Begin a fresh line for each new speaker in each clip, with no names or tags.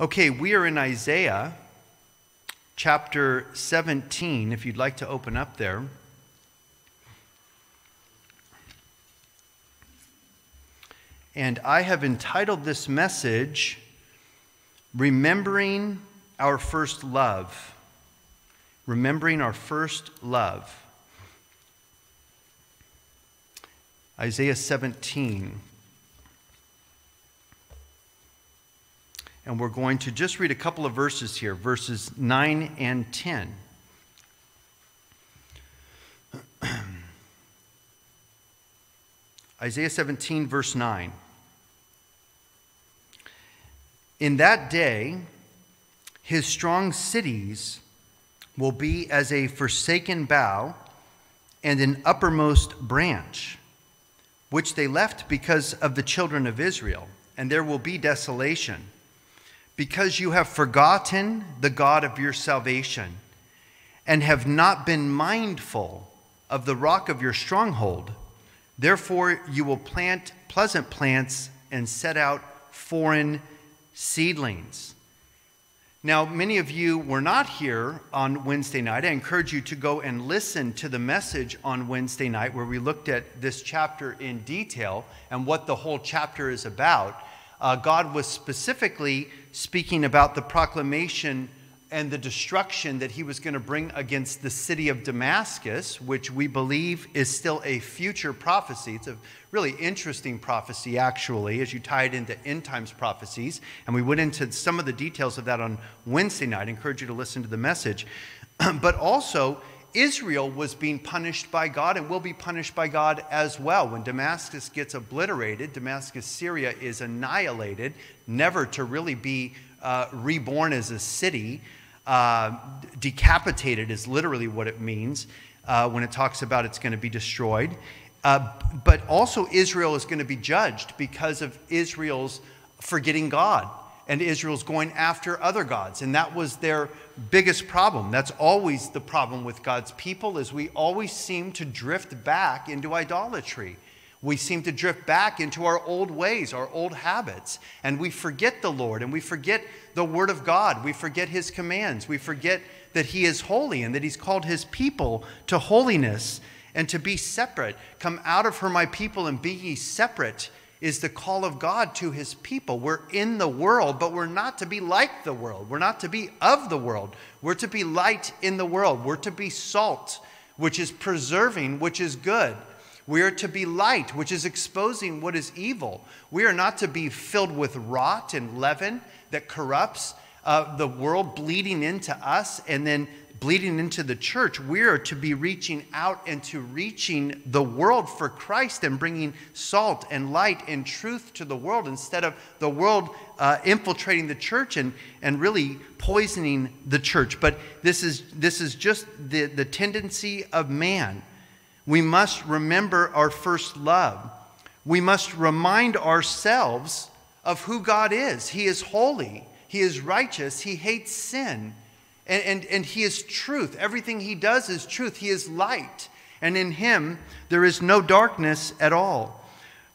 Okay, we are in Isaiah chapter 17, if you'd like to open up there. And I have entitled this message, Remembering Our First Love. Remembering Our First Love. Isaiah 17. And we're going to just read a couple of verses here, verses 9 and 10. Isaiah 17, verse 9. In that day, his strong cities will be as a forsaken bough and an uppermost branch, which they left because of the children of Israel, and there will be desolation because you have forgotten the God of your salvation and have not been mindful of the rock of your stronghold. Therefore, you will plant pleasant plants and set out foreign seedlings. Now, many of you were not here on Wednesday night. I encourage you to go and listen to the message on Wednesday night where we looked at this chapter in detail and what the whole chapter is about uh, God was specifically speaking about the proclamation and the destruction that he was going to bring against the city of Damascus, which we believe is still a future prophecy. It's a really interesting prophecy, actually, as you tie it into end times prophecies. And we went into some of the details of that on Wednesday night. I encourage you to listen to the message. but also, Israel was being punished by God and will be punished by God as well. When Damascus gets obliterated, Damascus, Syria is annihilated, never to really be uh, reborn as a city. Uh, decapitated is literally what it means uh, when it talks about it's going to be destroyed. Uh, but also, Israel is going to be judged because of Israel's forgetting God and Israel's going after other gods. And that was their biggest problem. That's always the problem with God's people is we always seem to drift back into idolatry. We seem to drift back into our old ways, our old habits, and we forget the Lord and we forget the word of God. We forget his commands. We forget that he is holy and that he's called his people to holiness and to be separate. Come out of her, my people, and be ye separate is the call of God to his people. We're in the world, but we're not to be like the world. We're not to be of the world. We're to be light in the world. We're to be salt, which is preserving, which is good. We are to be light, which is exposing what is evil. We are not to be filled with rot and leaven that corrupts uh, the world, bleeding into us, and then bleeding into the church, we are to be reaching out and to reaching the world for Christ and bringing salt and light and truth to the world instead of the world uh, infiltrating the church and, and really poisoning the church. But this is, this is just the, the tendency of man. We must remember our first love. We must remind ourselves of who God is. He is holy, He is righteous, He hates sin. And, and, and he is truth. Everything he does is truth. He is light. And in him, there is no darkness at all.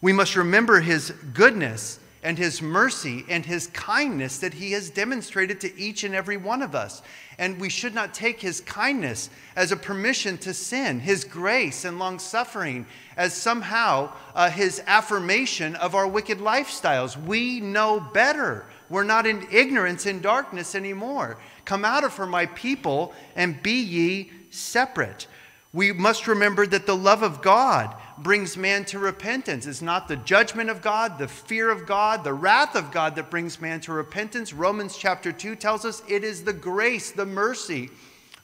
We must remember his goodness and his mercy and his kindness that he has demonstrated to each and every one of us. And we should not take his kindness as a permission to sin, his grace and long suffering as somehow uh, his affirmation of our wicked lifestyles. We know better. We're not in ignorance in darkness anymore. Come out of her, my people, and be ye separate. We must remember that the love of God brings man to repentance. It's not the judgment of God, the fear of God, the wrath of God that brings man to repentance. Romans chapter 2 tells us it is the grace, the mercy,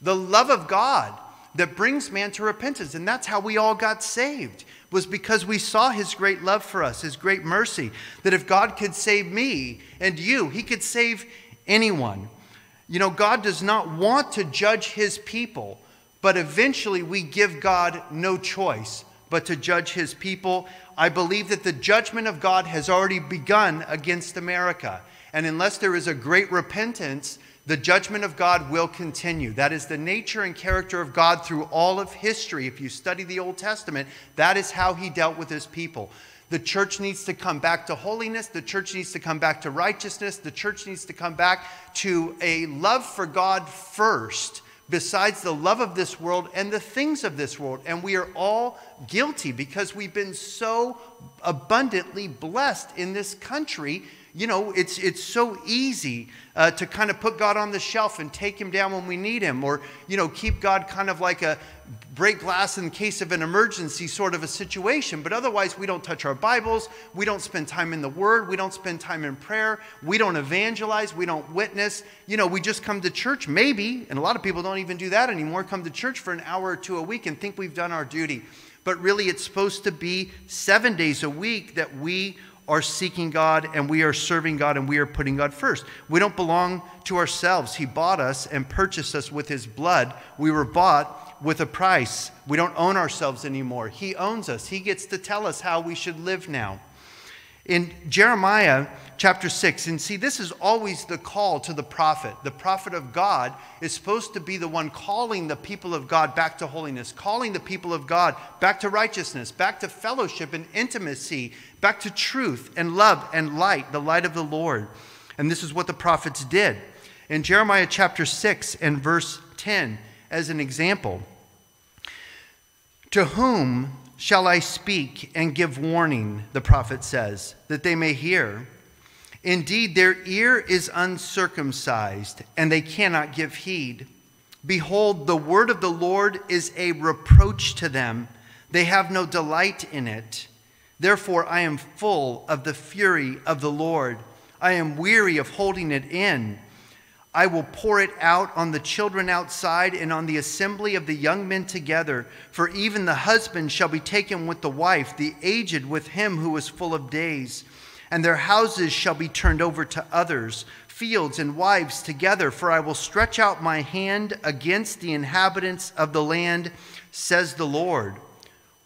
the love of God that brings man to repentance. And that's how we all got saved, was because we saw his great love for us, his great mercy, that if God could save me and you, he could save anyone. You know, God does not want to judge his people, but eventually we give God no choice but to judge his people. I believe that the judgment of God has already begun against America. And unless there is a great repentance, the judgment of God will continue. That is the nature and character of God through all of history. If you study the Old Testament, that is how he dealt with his people. The church needs to come back to holiness. The church needs to come back to righteousness. The church needs to come back to a love for God first, besides the love of this world and the things of this world. And we are all guilty because we've been so abundantly blessed in this country you know, it's, it's so easy uh, to kind of put God on the shelf and take him down when we need him, or, you know, keep God kind of like a break glass in case of an emergency sort of a situation. But otherwise, we don't touch our Bibles. We don't spend time in the Word. We don't spend time in prayer. We don't evangelize. We don't witness. You know, we just come to church, maybe, and a lot of people don't even do that anymore, come to church for an hour or two a week and think we've done our duty. But really, it's supposed to be seven days a week that we are seeking God and we are serving God and we are putting God first. We don't belong to ourselves. He bought us and purchased us with His blood. We were bought with a price. We don't own ourselves anymore. He owns us. He gets to tell us how we should live now. In Jeremiah chapter 6, and see, this is always the call to the prophet. The prophet of God is supposed to be the one calling the people of God back to holiness, calling the people of God back to righteousness, back to fellowship and intimacy, back to truth and love and light, the light of the Lord. And this is what the prophets did. In Jeremiah chapter 6 and verse 10, as an example, to whom shall I speak and give warning, the prophet says, that they may hear. Indeed, their ear is uncircumcised, and they cannot give heed. Behold, the word of the Lord is a reproach to them. They have no delight in it. Therefore, I am full of the fury of the Lord. I am weary of holding it in. I will pour it out on the children outside and on the assembly of the young men together. For even the husband shall be taken with the wife, the aged with him who is full of days. And their houses shall be turned over to others, fields and wives together. For I will stretch out my hand against the inhabitants of the land, says the Lord.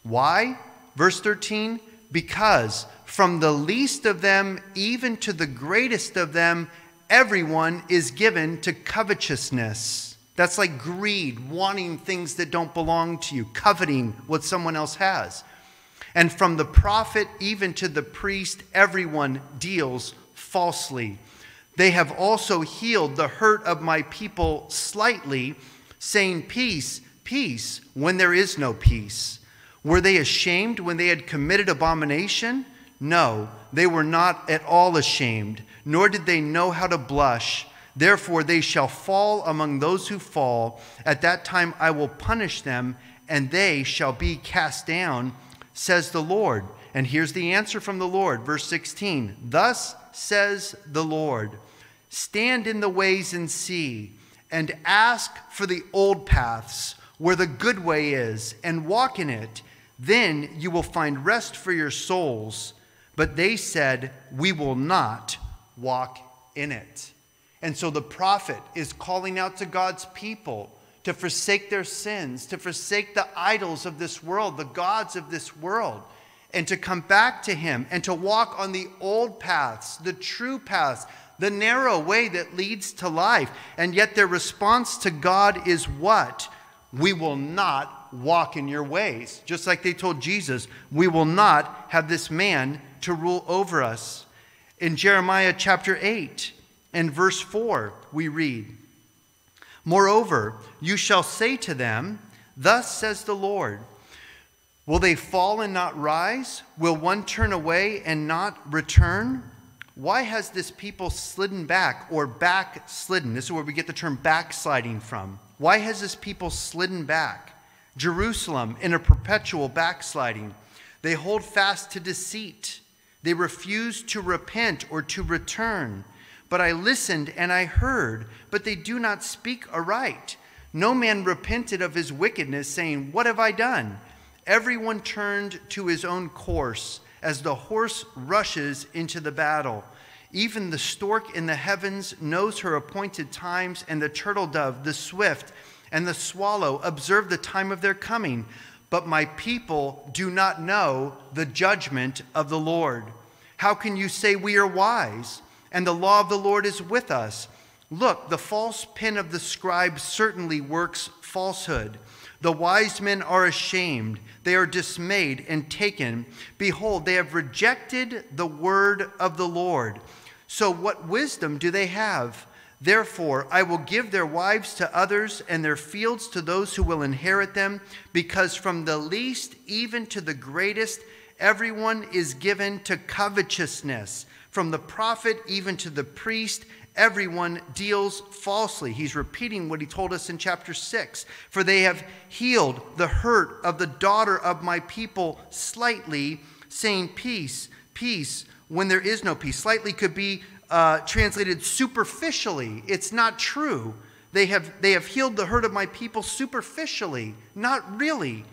Why? Verse 13 Because from the least of them even to the greatest of them, everyone is given to covetousness. That's like greed, wanting things that don't belong to you, coveting what someone else has. And from the prophet even to the priest, everyone deals falsely. They have also healed the hurt of my people slightly, saying, Peace, peace, when there is no peace. Were they ashamed when they had committed abomination? No, they were not at all ashamed nor did they know how to blush. Therefore, they shall fall among those who fall. At that time, I will punish them, and they shall be cast down, says the Lord. And here's the answer from the Lord, verse 16 Thus says the Lord Stand in the ways and see, and ask for the old paths where the good way is, and walk in it. Then you will find rest for your souls. But they said, We will not walk in it. And so the prophet is calling out to God's people to forsake their sins, to forsake the idols of this world, the gods of this world, and to come back to Him and to walk on the old paths, the true paths, the narrow way that leads to life. And yet their response to God is what? We will not walk in your ways. Just like they told Jesus, we will not have this man to rule over us. In Jeremiah chapter 8 and verse 4, we read, Moreover, you shall say to them, Thus says the Lord, Will they fall and not rise? Will one turn away and not return? Why has this people slidden back or backslidden? This is where we get the term backsliding from. Why has this people slidden back? Jerusalem in a perpetual backsliding. They hold fast to deceit. They refused to repent or to return. But I listened and I heard, but they do not speak aright. No man repented of his wickedness, saying, What have I done? Everyone turned to his own course, as the horse rushes into the battle. Even the stork in the heavens knows her appointed times, and the turtle dove, the swift, and the swallow observe the time of their coming but my people do not know the judgment of the Lord. How can you say we are wise and the law of the Lord is with us? Look, the false pen of the scribe certainly works falsehood. The wise men are ashamed. They are dismayed and taken. Behold, they have rejected the word of the Lord. So, what wisdom do they have? Therefore, I will give their wives to others and their fields to those who will inherit them, because from the least even to the greatest, everyone is given to covetousness. From the prophet even to the priest, everyone deals falsely. He's repeating what he told us in chapter 6. For they have healed the hurt of the daughter of my people slightly, saying, Peace, peace, when there is no peace. Slightly could be uh, translated superficially. It's not true. They have, they have healed the hurt of my people superficially, not really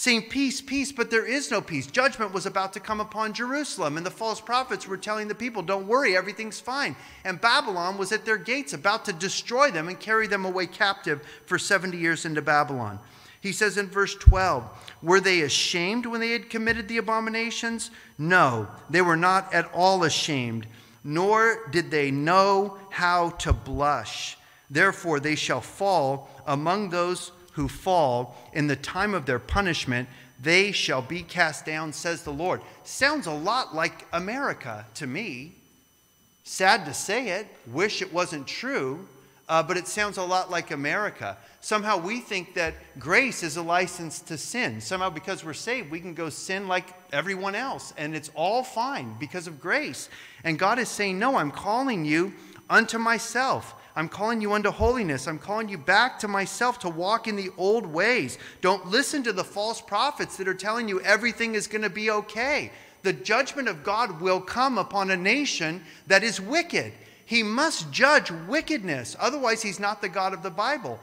saying, Peace, peace, but there is no peace. Judgment was about to come upon Jerusalem, and the false prophets were telling the people, Don't worry, everything's fine. And Babylon was at their gates, about to destroy them and carry them away captive for 70 years into Babylon. He says in verse 12, Were they ashamed when they had committed the abominations? No, they were not at all ashamed, nor did they know how to blush. Therefore, they shall fall among those who fall in the time of their punishment, they shall be cast down, says the Lord. Sounds a lot like America to me. Sad to say it, wish it wasn't true, uh, but it sounds a lot like America. Somehow we think that grace is a license to sin. Somehow, because we're saved, we can go sin like everyone else, and it's all fine because of grace. And God is saying, No, I'm calling you unto myself. I'm calling you unto holiness. I'm calling you back to myself to walk in the old ways. Don't listen to the false prophets that are telling you everything is going to be okay. The judgment of God will come upon a nation that is wicked. He must judge wickedness. Otherwise, he's not the God of the Bible.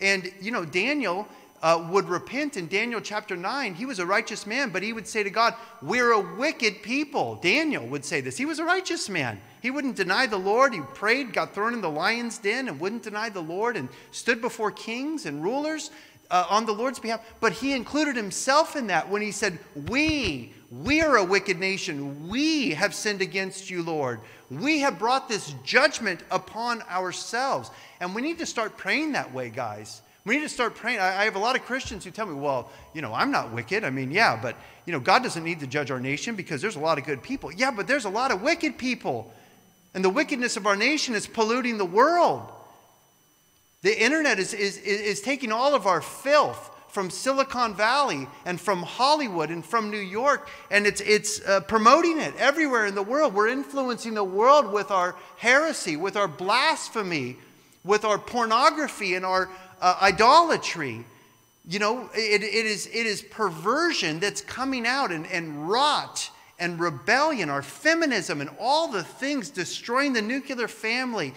And, you know, Daniel uh, would repent in Daniel chapter 9. He was a righteous man, but he would say to God, We're a wicked people. Daniel would say this. He was a righteous man. He wouldn't deny the Lord. He prayed, got thrown in the lion's den, and wouldn't deny the Lord, and stood before kings and rulers uh, on the Lord's behalf. But he included himself in that when he said, We, we are a wicked nation. We have sinned against you, Lord. We have brought this judgment upon ourselves. And we need to start praying that way, guys. We need to start praying. I, have a lot of Christians who tell me, well, you know, I'm not wicked. I mean, yeah, but, you know, God doesn't need to judge our nation because there's a lot of good people. Yeah, but there's a lot of wicked people. And the wickedness of our nation is polluting the world. The internet is, is, is taking all of our filth from Silicon Valley and from Hollywood and from New York, and it's, it's uh, promoting it everywhere in the world. We're influencing the world with our heresy, with our blasphemy, with our pornography and our, uh, idolatry. You know, it, it, is, it is perversion that's coming out and, and rot and rebellion, our feminism, and all the things destroying the nuclear family,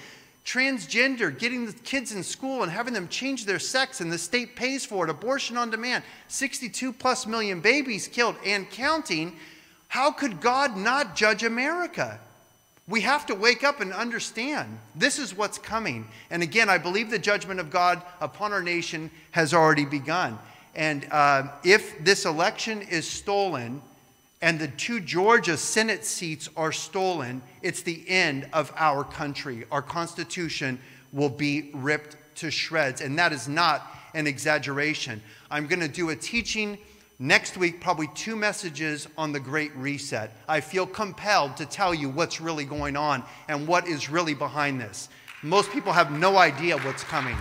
transgender, getting the kids in school and having them change their sex, and the state pays for it, abortion on demand, 62 plus million babies killed and counting. How could God not judge America? We have to wake up and understand this is what's coming. And again, I believe the judgment of God upon our nation has already begun. And uh, if this election is stolen and the two Georgia Senate seats are stolen, it's the end of our country. Our Constitution will be ripped to shreds. And that is not an exaggeration. I'm going to do a teaching Next week, probably two messages on the Great Reset. I feel compelled to tell you what's really going on and what is really behind this. Most people have no idea what's coming.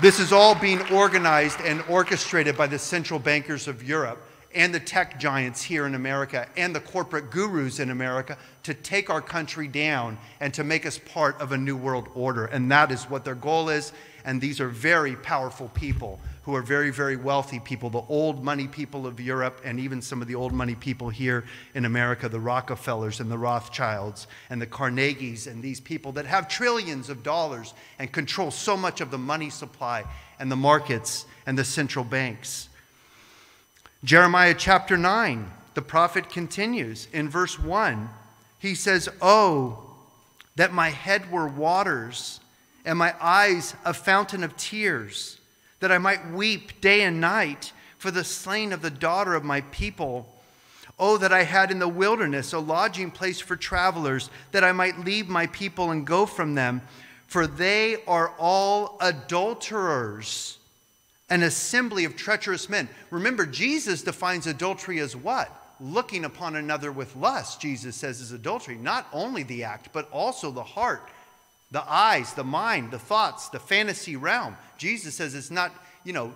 This is all being organized and orchestrated by the central bankers of Europe and the tech giants here in America and the corporate gurus in America to take our country down and to make us part of a new world order. And that is what their goal is. And these are very powerful people who are very, very wealthy people, the old money people of Europe, and even some of the old money people here in America, the Rockefellers and the Rothschilds and the Carnegies, and these people that have trillions of dollars and control so much of the money supply and the markets and the central banks. Jeremiah chapter 9, the prophet continues in verse 1. He says, Oh, that my head were waters and my eyes a fountain of tears that I might weep day and night for the slain of the daughter of my people. Oh, that I had in the wilderness a lodging place for travelers, that I might leave my people and go from them, for they are all adulterers. An assembly of treacherous men. Remember, Jesus defines adultery as what? Looking upon another with lust, Jesus says, is adultery. Not only the act, but also the heart, the eyes, the mind, the thoughts, the fantasy realm. Jesus says it's not, you know,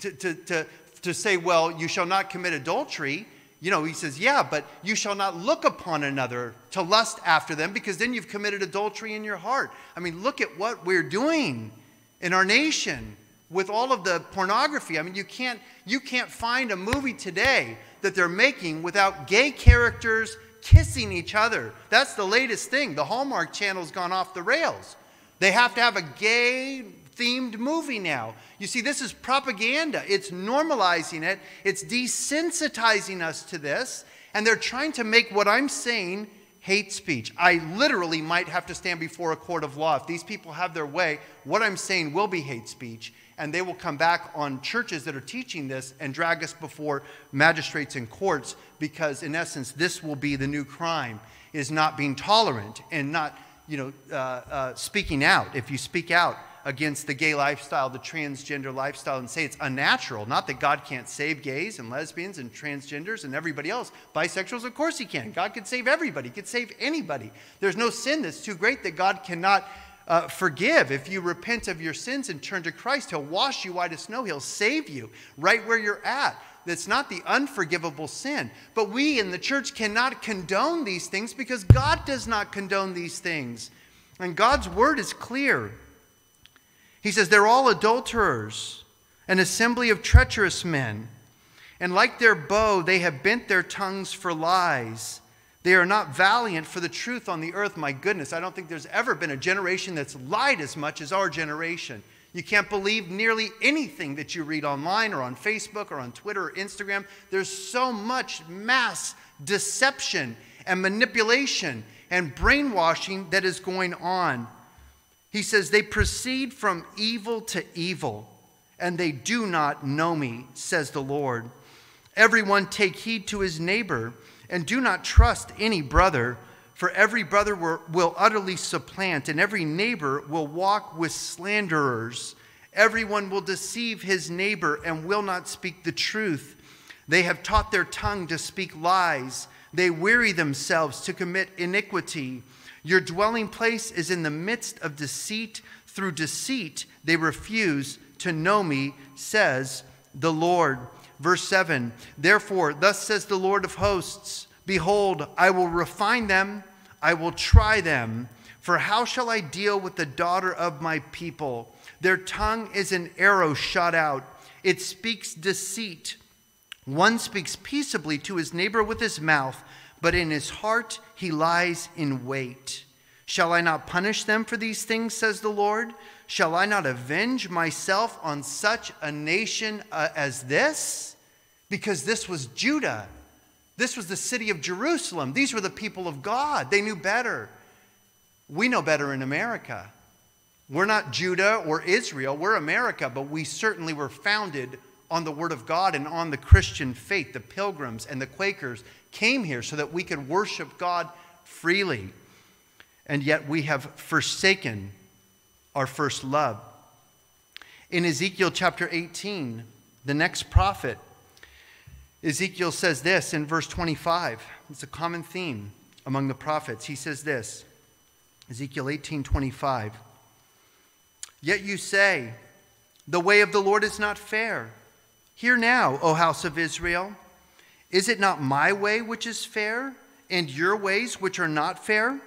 to, to, to, to say, well, you shall not commit adultery. You know, he says, yeah, but you shall not look upon another to lust after them because then you've committed adultery in your heart. I mean, look at what we're doing in our nation with all of the pornography. I mean, you can't, you can't find a movie today that they're making without gay characters kissing each other. That's the latest thing. The Hallmark Channel's gone off the rails. They have to have a gay themed movie now. You see, this is propaganda. It's normalizing it, it's desensitizing us to this, and they're trying to make what I'm saying hate speech. I literally might have to stand before a court of law. If these people have their way, what I'm saying will be hate speech, and they will come back on churches that are teaching this and drag us before magistrates and courts because, in essence, this will be the new crime is not being tolerant and not, you know, uh, uh, speaking out. If you speak out, against the gay lifestyle, the transgender lifestyle, and say it's unnatural. Not that God can't save gays and lesbians and transgenders and everybody else. Bisexuals, of course, He can. God could save everybody, He could save anybody. There's no sin that's too great that God cannot. Uh, forgive. If you repent of your sins and turn to Christ, He'll wash you white as snow. He'll save you right where you're at. That's not the unforgivable sin. But we in the church cannot condone these things because God does not condone these things. And God's word is clear. He says, They're all adulterers, an assembly of treacherous men. And like their bow, they have bent their tongues for lies. They are not valiant for the truth on the earth. My goodness, I don't think there's ever been a generation that's lied as much as our generation. You can't believe nearly anything that you read online or on Facebook or on Twitter or Instagram. There's so much mass deception and manipulation and brainwashing that is going on. He says, They proceed from evil to evil, and they do not know me, says the Lord. Everyone take heed to his neighbor, and do not trust any brother, for every brother will utterly supplant, and every neighbor will walk with slanderers. Everyone will deceive his neighbor and will not speak the truth. They have taught their tongue to speak lies. They weary themselves to commit iniquity. Your dwelling place is in the midst of deceit. Through deceit, they refuse to know me, says the Lord. Verse 7 Therefore, thus says the Lord of hosts Behold, I will refine them, I will try them. For how shall I deal with the daughter of my people? Their tongue is an arrow shot out, it speaks deceit. One speaks peaceably to his neighbor with his mouth but in his heart he lies in wait. Shall I not punish them for these things, says the Lord? Shall I not avenge myself on such a nation uh, as this? Because this was Judah. This was the city of Jerusalem. These were the people of God. They knew better. We know better in America. We're not Judah or Israel, we're America, but we certainly were founded on the Word of God and on the Christian faith. The pilgrims and the Quakers came here so that we could worship God freely. And yet we have forsaken our first love. In Ezekiel chapter 18, the next prophet, Ezekiel says this in verse 25. It's a common theme among the prophets. He says this Ezekiel 18 25. Yet you say, The way of the Lord is not fair. Hear now, O house of Israel. Is it not my way which is fair, and your ways which are not fair?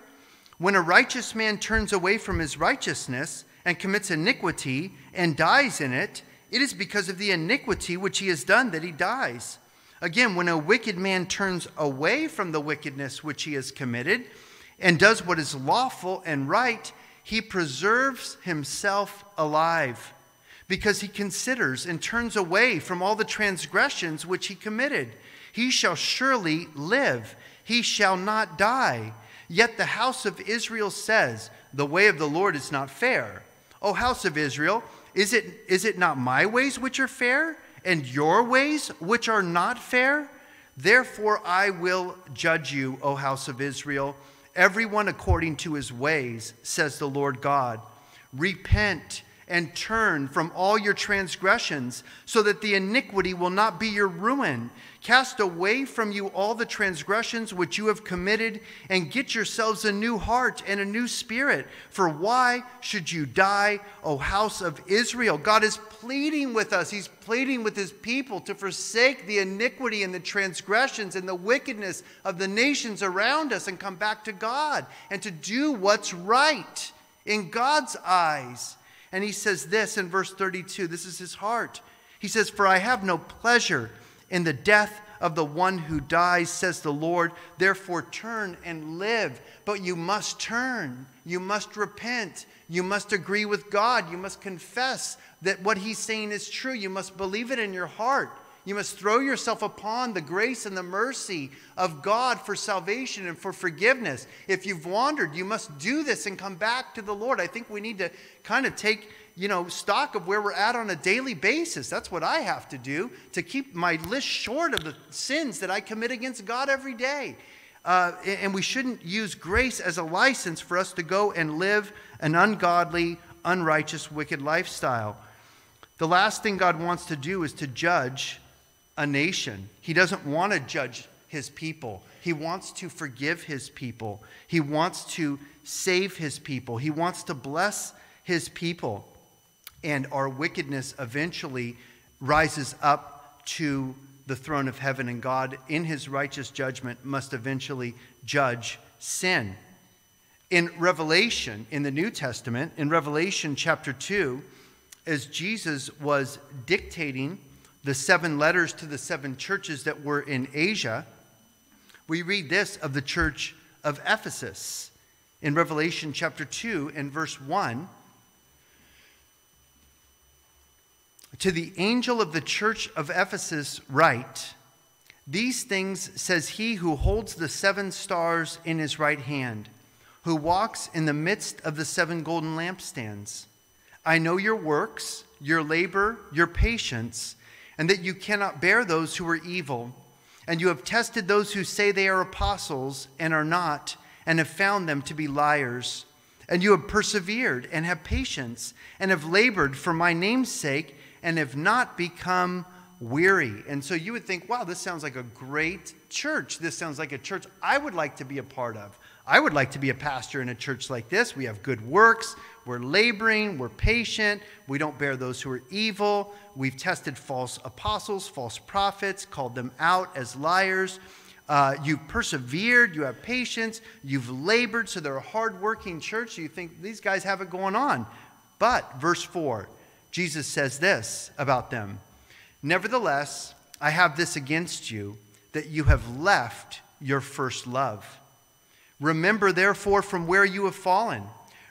When a righteous man turns away from his righteousness and commits iniquity and dies in it, it is because of the iniquity which he has done that he dies. Again, when a wicked man turns away from the wickedness which he has committed and does what is lawful and right, he preserves himself alive because he considers and turns away from all the transgressions which he committed. He shall surely live, he shall not die. Yet the house of Israel says, The way of the Lord is not fair. O house of Israel, is it, is it not my ways which are fair, and your ways which are not fair? Therefore I will judge you, O house of Israel, everyone according to his ways, says the Lord God. Repent and turn from all your transgressions, so that the iniquity will not be your ruin. Cast away from you all the transgressions which you have committed, and get yourselves a new heart and a new spirit. For why should you die, O house of Israel? God is pleading with us. He's pleading with his people to forsake the iniquity and the transgressions and the wickedness of the nations around us and come back to God and to do what's right in God's eyes. And he says this in verse 32 this is his heart. He says, For I have no pleasure in the death of the one who dies, says the Lord. Therefore, turn and live. But you must turn. You must repent. You must agree with God. You must confess that what He's saying is true. You must believe it in your heart. You must throw yourself upon the grace and the mercy of God for salvation and for forgiveness. If you've wandered, you must do this and come back to the Lord. I think we need to kind of take you know, stock of where we're at on a daily basis. That's what I have to do to keep my list short of the sins that I commit against God every day. Uh, and we shouldn't use grace as a license for us to go and live an ungodly, unrighteous, wicked lifestyle. The last thing God wants to do is to judge a nation. He doesn't want to judge his people. He wants to forgive his people. He wants to save his people. He wants to bless his people and our wickedness eventually rises up to the throne of heaven, and God, in his righteous judgment, must eventually judge sin. In Revelation, in the New Testament, in Revelation chapter 2, as Jesus was dictating the seven letters to the seven churches that were in Asia, we read this of the church of Ephesus. In Revelation chapter 2 and verse 1, To the angel of the church of Ephesus, write These things says he who holds the seven stars in his right hand, who walks in the midst of the seven golden lampstands. I know your works, your labor, your patience, and that you cannot bear those who are evil. And you have tested those who say they are apostles and are not, and have found them to be liars. And you have persevered and have patience, and have labored for my name's sake and have not become weary. And so you would think, wow, this sounds like a great church. This sounds like a church I would like to be a part of. I would like to be a pastor in a church like this. We have good works. We're laboring. We're patient. We don't bear those who are evil. We've tested false apostles, false prophets, called them out as liars. Uh, you've persevered. You have patience. You've labored. So they're a hardworking church. you think these guys have it going on. But, verse 4 Jesus says this about them Nevertheless, I have this against you, that you have left your first love. Remember, therefore, from where you have fallen.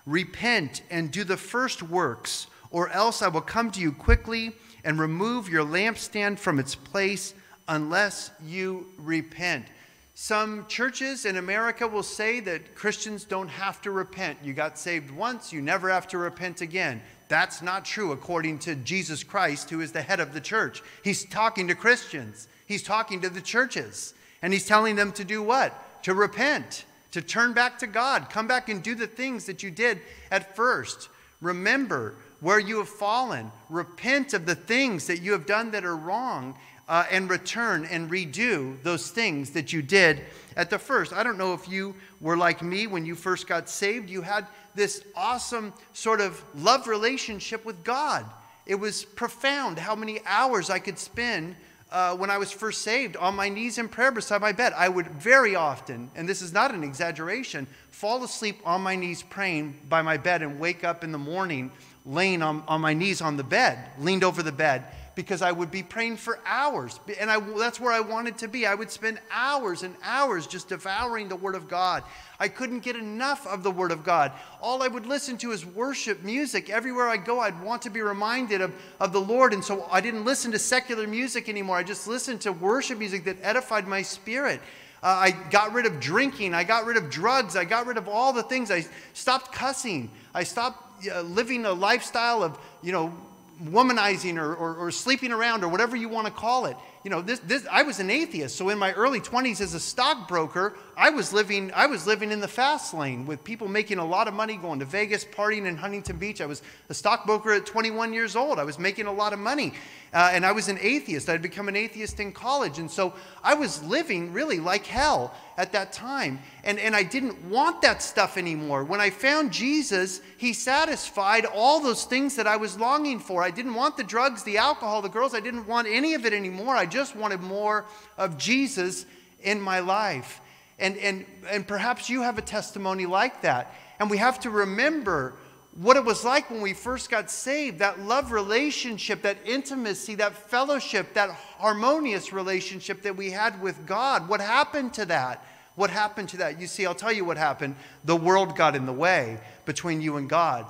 Repent and do the first works, or else I will come to you quickly and remove your lampstand from its place unless you repent. Some churches in America will say that Christians don't have to repent. You got saved once, you never have to repent again. That's not true according to Jesus Christ, who is the head of the church. He's talking to Christians, he's talking to the churches, and he's telling them to do what? To repent, to turn back to God, come back and do the things that you did at first. Remember where you have fallen, repent of the things that you have done that are wrong, uh, and return and redo those things that you did at the first. I don't know if you were like me when you first got saved. You had this awesome sort of love relationship with God. It was profound how many hours I could spend uh, when I was first saved on my knees in prayer beside my bed. I would very often, and this is not an exaggeration, fall asleep on my knees praying by my bed and wake up in the morning laying on, on my knees on the bed, leaned over the bed because I would be praying for hours. And I, that's where I wanted to be. I would spend hours and hours just devouring the Word of God. I couldn't get enough of the Word of God. All I would listen to is worship music. Everywhere I go, I'd want to be reminded of, of the Lord. And so I didn't listen to secular music anymore. I just listened to worship music that edified my spirit. Uh, I got rid of drinking. I got rid of drugs. I got rid of all the things. I stopped cussing. I stopped uh, living a lifestyle of, you know, womanizing or, or, or, sleeping around or whatever you want to call it. You know, this, this, I was an atheist. So in my early 20s as a stockbroker, I was living, I was living in the fast lane with people making a lot of money, going to Vegas, partying in Huntington Beach. I was a stockbroker at 21 years old. I was making a lot of money. Uh, and I was an atheist. I'd become an atheist in college. And so I was living really like hell at that time. And, and I didn't want that stuff anymore. When I found Jesus, He satisfied all those things that I was longing for. I didn't want the drugs, the alcohol, the girls. I didn't want any of it anymore. I just wanted more of Jesus in my life. And, and, and perhaps you have a testimony like that. And we have to remember what it was like when we first got saved that love relationship, that intimacy, that fellowship, that harmonious relationship that we had with God. What happened to that? What happened to that? You see, I'll tell you what happened. The world got in the way between you and God.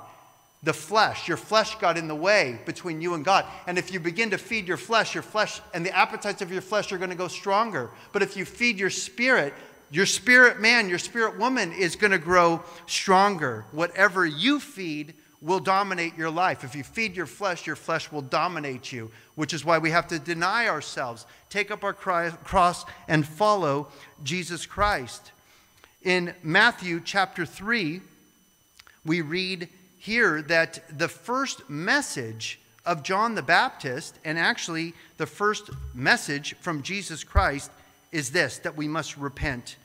The flesh, your flesh got in the way between you and God. And if you begin to feed your flesh, your flesh and the appetites of your flesh are going to go stronger. But if you feed your spirit, your spirit man, your spirit woman is going to grow stronger. Whatever you feed will dominate your life. If you feed your flesh, your flesh will dominate you, which is why we have to deny ourselves, take up our cross, and follow Jesus Christ. In Matthew chapter 3, we read here that the first message of John the Baptist, and actually the first message from Jesus Christ, is this that we must repent.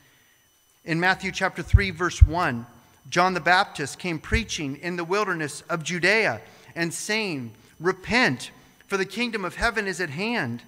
In Matthew chapter 3 verse 1, John the Baptist came preaching in the wilderness of Judea and saying, "Repent, for the kingdom of heaven is at hand."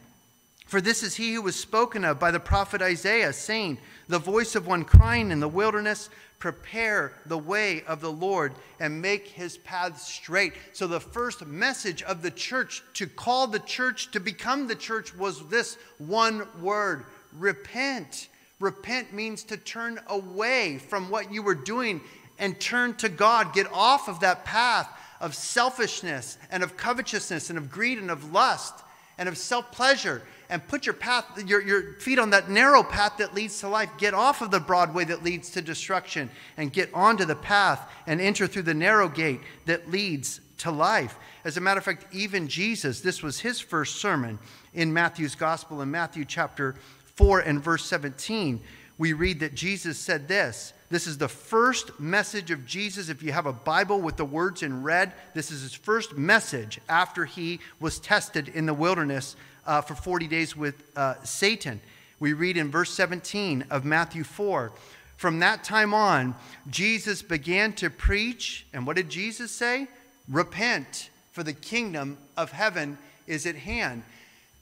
For this is he who was spoken of by the prophet Isaiah, saying, The voice of one crying in the wilderness, Prepare the way of the Lord and make his paths straight. So, the first message of the church to call the church to become the church was this one word repent. Repent means to turn away from what you were doing and turn to God. Get off of that path of selfishness and of covetousness and of greed and of lust and of self pleasure and put your path your, your feet on that narrow path that leads to life get off of the broad way that leads to destruction and get onto the path and enter through the narrow gate that leads to life as a matter of fact even jesus this was his first sermon in matthew's gospel in matthew chapter 4 and verse 17, we read that Jesus said this. This is the first message of Jesus. If you have a Bible with the words in red, this is his first message after he was tested in the wilderness uh, for 40 days with uh, Satan. We read in verse 17 of Matthew 4 From that time on, Jesus began to preach. And what did Jesus say? Repent, for the kingdom of heaven is at hand.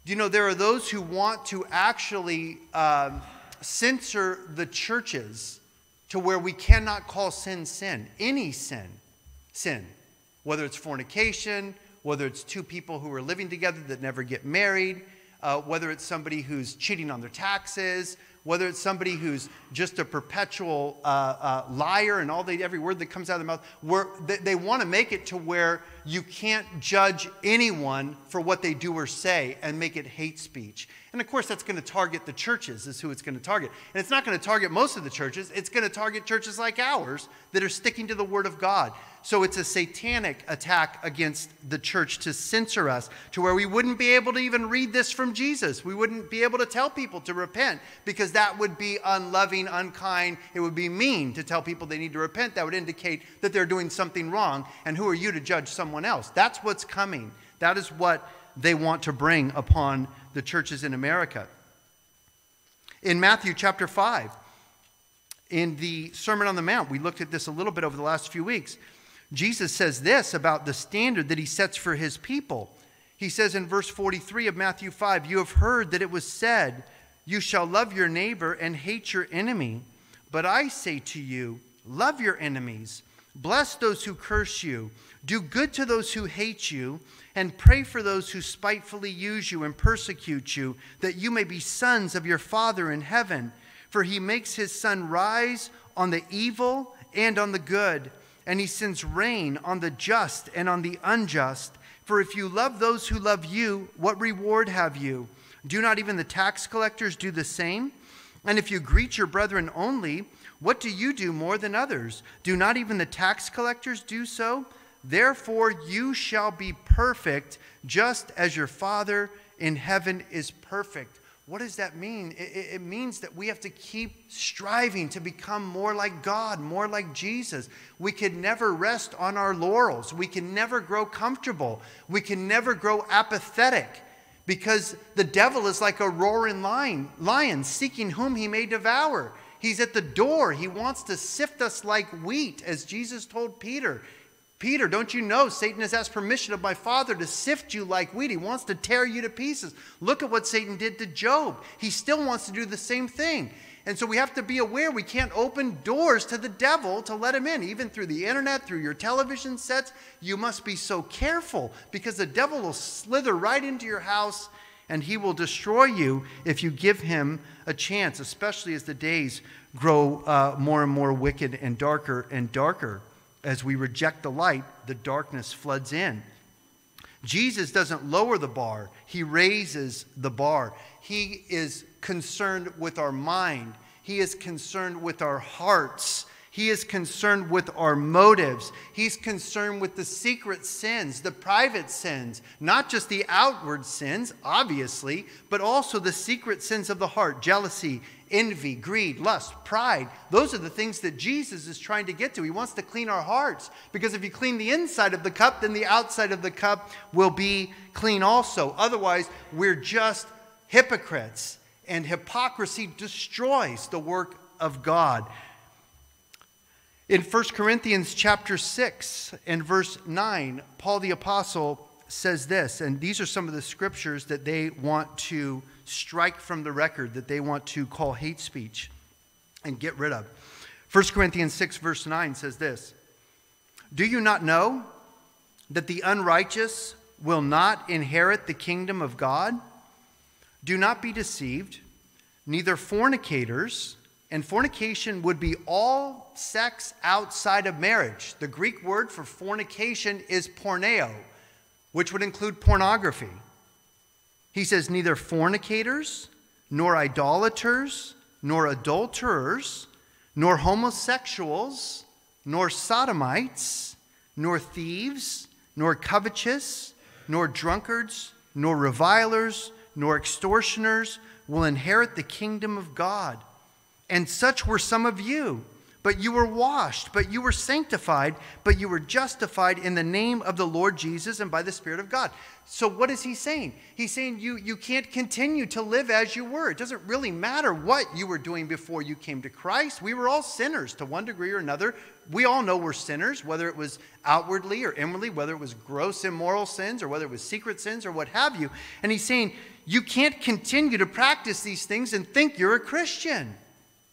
Do you know there are those who want to actually um, censor the churches to where we cannot call sin sin, any sin, sin, whether it's fornication, whether it's two people who are living together that never get married, uh, whether it's somebody who's cheating on their taxes, whether it's somebody who's just a perpetual uh, uh, liar and all they, every word that comes out of their mouth, they, they want to make it to where you can't judge anyone for what they do or say and make it hate speech. And of course, that's going to target the churches, is who it's going to target. And it's not going to target most of the churches, it's going to target churches like ours that are sticking to the Word of God. So it's a satanic attack against the church to censor us to where we wouldn't be able to even read this from Jesus. We wouldn't be able to tell people to repent because that would be unloving, unkind. It would be mean to tell people they need to repent. That would indicate that they're doing something wrong. And who are you to judge someone else? That's what's coming. That is what they want to bring upon the churches in America. In Matthew chapter 5, in the Sermon on the Mount, we looked at this a little bit over the last few weeks. Jesus says this about the standard that he sets for his people. He says in verse 43 of Matthew 5, You have heard that it was said, You shall love your neighbor and hate your enemy. But I say to you, Love your enemies, bless those who curse you, do good to those who hate you, and pray for those who spitefully use you and persecute you, that you may be sons of your Father in heaven. For he makes his sun rise on the evil and on the good and he sends rain on the just and on the unjust. For if you love those who love you, what reward have you? Do not even the tax collectors do the same? And if you greet your brethren only, what do you do more than others? Do not even the tax collectors do so? Therefore, you shall be perfect, just as your Father in heaven is perfect. What does that mean? It, it, means that we have to keep striving to become more like God, more like Jesus. We can never rest on our laurels. We can never grow comfortable. We can never grow apathetic because the devil is like a roaring lion, lion seeking whom he may devour. He's at the door. He wants to sift us like wheat, as Jesus told Peter. Peter, don't you know Satan has asked permission of my Father to sift you like wheat? He wants to tear you to pieces. Look at what Satan did to Job. He still wants to do the same thing. And so we have to be aware we can't open doors to the devil to let him in, even through the internet, through your television sets. You must be so careful because the devil will slither right into your house and he will destroy you if you give him a chance, especially as the days grow uh, more and more wicked and darker and darker. As we reject the light, the darkness floods in. Jesus doesn't lower the bar, he raises the bar. He is concerned with our mind, he is concerned with our hearts. He is concerned with our motives. He's concerned with the secret sins, the private sins, not just the outward sins, obviously, but also the secret sins of the heart jealousy, envy, greed, lust, pride. Those are the things that Jesus is trying to get to. He wants to clean our hearts because if you clean the inside of the cup, then the outside of the cup will be clean also. Otherwise, we're just hypocrites, and hypocrisy destroys the work of God. In 1 Corinthians chapter 6 and verse 9, Paul the apostle says this, and these are some of the scriptures that they want to strike from the record, that they want to call hate speech and get rid of. 1 Corinthians 6 verse 9 says this, "Do you not know that the unrighteous will not inherit the kingdom of God? Do not be deceived, neither fornicators, and fornication would be all sex outside of marriage. The Greek word for fornication is porneo, which would include pornography. He says, neither fornicators, nor idolaters, nor adulterers, nor homosexuals, nor sodomites, nor thieves, nor covetous, nor drunkards, nor revilers, nor extortioners will inherit the kingdom of God. And such were some of you. But you were washed, but you were sanctified, but you were justified in the name of the Lord Jesus and by the Spirit of God. So, what is he saying? He's saying you, you can't continue to live as you were. It doesn't really matter what you were doing before you came to Christ. We were all sinners to one degree or another. We all know we're sinners, whether it was outwardly or inwardly, whether it was gross immoral sins or whether it was secret sins or what have you. And he's saying you can't continue to practice these things and think you're a Christian.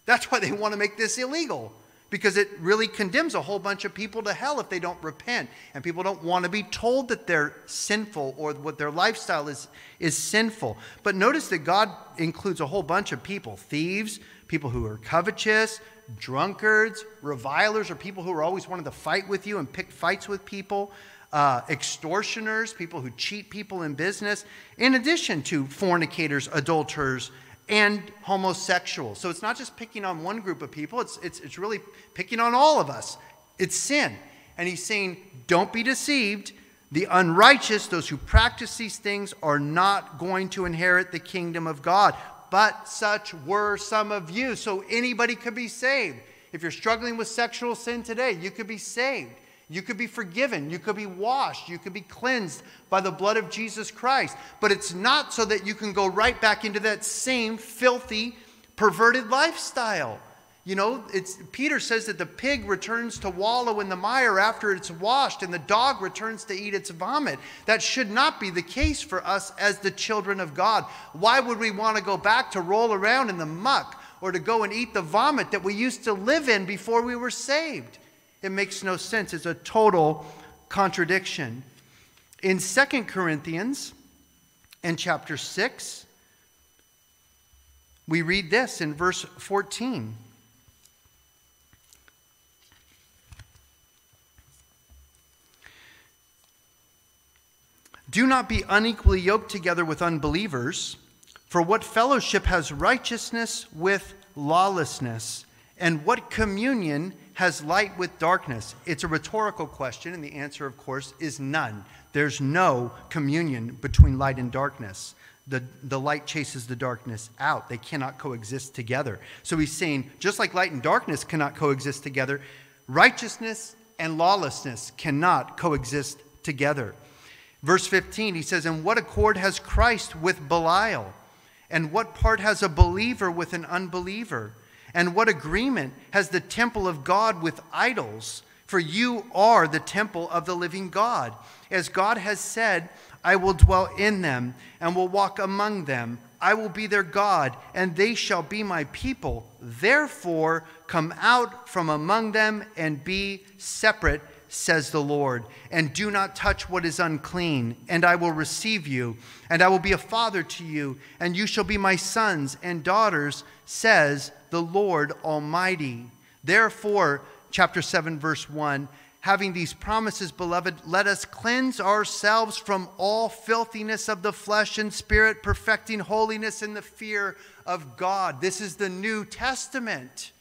That's why they want to make this illegal because it really condemns a whole bunch of people to hell if they don't repent. And people don't want to be told that they're sinful or what their lifestyle is, is sinful. But notice that God includes a whole bunch of people thieves, people who are covetous, drunkards, revilers, or people who are always wanting to fight with you and pick fights with people. Uh, extortioners, people who cheat people in business, in addition to fornicators, adulterers, and homosexual. So it's not just picking on one group of people, it's, it's, it's really picking on all of us. It's sin. And he's saying, don't be deceived. The unrighteous, those who practice these things, are not going to inherit the kingdom of God. But such were some of you. So anybody could be saved. If you're struggling with sexual sin today, you could be saved. You could be forgiven. You could be washed. You could be cleansed by the blood of Jesus Christ. But it's not so that you can go right back into that same filthy, perverted lifestyle. You know, it's, Peter says that the pig returns to wallow in the mire after it's washed, and the dog returns to eat its vomit. That should not be the case for us as the children of God. Why would we want to go back to roll around in the muck or to go and eat the vomit that we used to live in before we were saved? It makes no sense. It's a total contradiction. In Second Corinthians, in chapter 6, we read this in verse 14. Do not be unequally yoked together with unbelievers, for what fellowship has righteousness with lawlessness? And what communion has light with darkness? It's a rhetorical question, and the answer, of course, is none. There's no communion between light and darkness. the, the light chases the darkness out. They cannot coexist together. So he's saying, just like light and darkness cannot coexist together, righteousness and lawlessness cannot coexist together. Verse 15, he says, And what accord has Christ with Belial? And what part has a believer with an unbeliever? And what agreement has the temple of God with idols? For you are the temple of the living God. As God has said, I will dwell in them and will walk among them. I will be their God, and they shall be my people. Therefore, come out from among them and be separate, says the Lord, and do not touch what is unclean, and I will receive you, and I will be a father to you, and you shall be my sons and daughters, says the Lord Almighty. Therefore, chapter 7, verse 1 having these promises, beloved, let us cleanse ourselves from all filthiness of the flesh and spirit, perfecting holiness in the fear of God. This is the New Testament.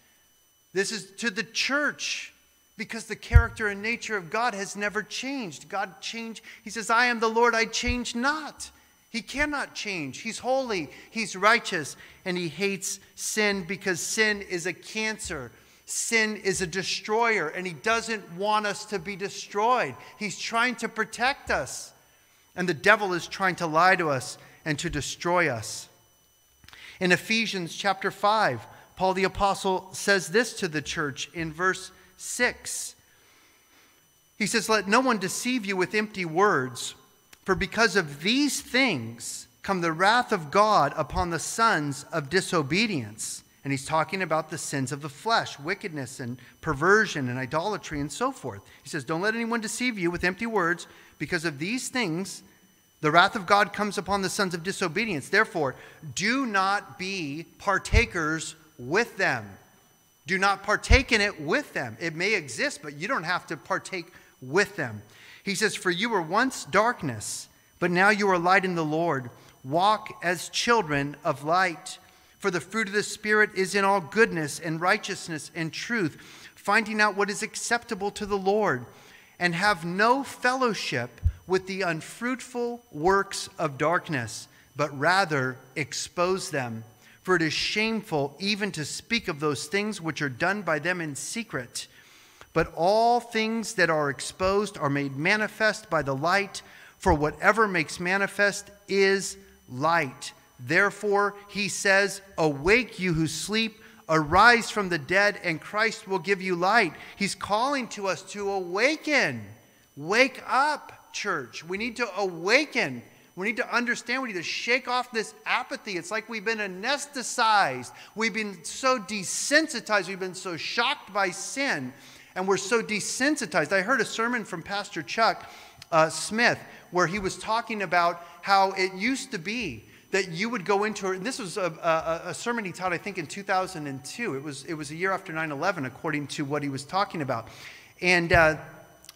This is to the church because the character and nature of God has never changed. God changed. He says, I am the Lord, I change not. He cannot change. He's holy, He's righteous, and He hates sin because sin is a cancer Sin is a destroyer, and He doesn't want us to be destroyed. He's trying to protect us. And the devil is trying to lie to us and to destroy us. In Ephesians chapter 5, Paul the Apostle says this to the church in verse 6. He says, Let no one deceive you with empty words, for because of these things come the wrath of God upon the sons of disobedience. And he's talking about the sins of the flesh, wickedness and perversion and idolatry and so forth. He says, Don't let anyone deceive you with empty words, because of these things the wrath of God comes upon the sons of disobedience. Therefore, do not be partakers with them. Do not partake in it with them. It may exist, but you don't have to partake with them. He says, For you were once darkness, but now you are light in the Lord. Walk as children of light. For the fruit of the Spirit is in all goodness and righteousness and truth, finding out what is acceptable to the Lord, and have no fellowship with the unfruitful works of darkness, but rather expose them. For it is shameful even to speak of those things which are done by them in secret. But all things that are exposed are made manifest by the light, for whatever makes manifest is light. Therefore, he says, Awake, you who sleep, arise from the dead, and Christ will give you light. He's calling to us to awaken. Wake up, church. We need to awaken. We need to understand. We need to shake off this apathy. It's like we've been anesthetized. We've been so desensitized. We've been so shocked by sin, and we're so desensitized. I heard a sermon from Pastor Chuck uh, Smith where he was talking about how it used to be that you would go into, and this was a, a, a, sermon he taught, I think, in 2002. It was, it was a year after 9 11, according to what he was talking about. And uh,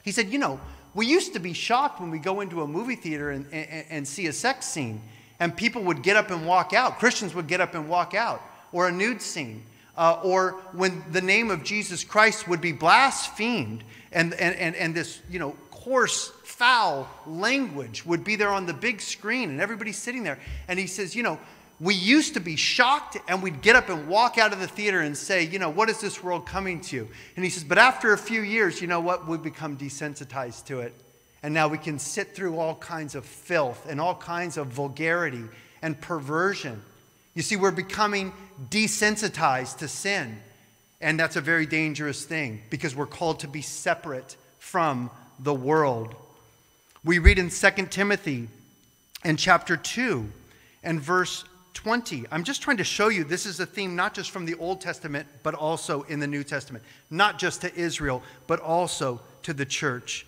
he said, You know, we used to be shocked when we go into a movie theater and, and, and see a sex scene, and people would get up and walk out. Christians would get up and walk out, or a nude scene. Uh, or when the name of Jesus Christ would be blasphemed, and, and, and, and this, you know, coarse foul language would be there on the big screen and everybody's sitting there. And he says, You know, we used to be shocked and we'd get up and walk out of the theater and say, You know, what is this world coming to? And he says, But after a few years, you know what? We've become desensitized to it. And now we can sit through all kinds of filth and all kinds of vulgarity and perversion. You see, we're becoming desensitized to sin. And that's a very dangerous thing because we're called to be separate from the world. We read in 2 Timothy in chapter 2 and verse 20. I'm just trying to show you this is a theme not just from the Old Testament, but also in the New Testament. Not just to Israel, but also to the church.